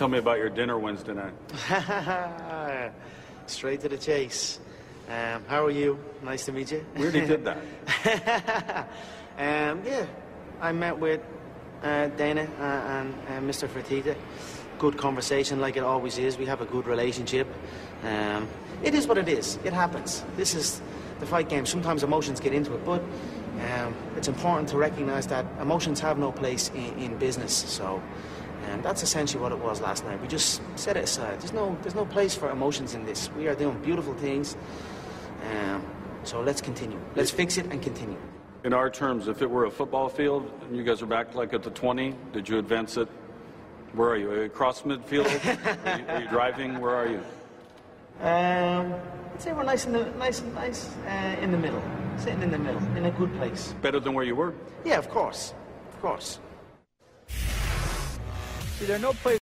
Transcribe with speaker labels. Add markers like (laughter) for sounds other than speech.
Speaker 1: tell me about your dinner Wednesday night? (laughs)
Speaker 2: Straight to the chase. Um, how are you? Nice to meet you.
Speaker 1: We already did that. (laughs)
Speaker 2: um, yeah, I met with uh, Dana uh, and uh, Mr. Fertitta. Good conversation, like it always is. We have a good relationship. Um, it is what it is. It happens. This is the fight game. Sometimes emotions get into it, but um, it's important to recognize that emotions have no place in, in business. So. And that's essentially what it was last night. We just set it aside. There's no, there's no place for emotions in this. We are doing beautiful things. Um, so let's continue. Let's fix it and continue.
Speaker 1: In our terms, if it were a football field and you guys are back like at the 20, did you advance it? Where are you? Are you across midfield? are, you, are you driving? Where are you?
Speaker 2: Um, I'd say we're nice in the nice, nice uh, in the middle, sitting in the middle, in a good place.
Speaker 1: Better than where you were?
Speaker 2: Yeah, of course, of course.
Speaker 3: See, there are no places.